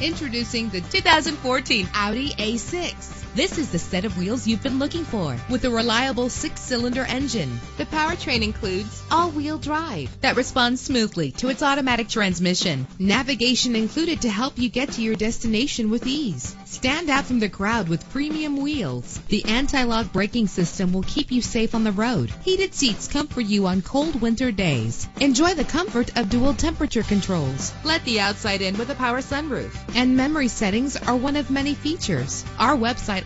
Introducing the 2014 Audi A6. This is the set of wheels you've been looking for with a reliable six-cylinder engine. The powertrain includes all-wheel drive that responds smoothly to its automatic transmission. Navigation included to help you get to your destination with ease. Stand out from the crowd with premium wheels. The anti-lock braking system will keep you safe on the road. Heated seats comfort you on cold winter days. Enjoy the comfort of dual temperature controls. Let the outside in with a power sunroof. And memory settings are one of many features. Our website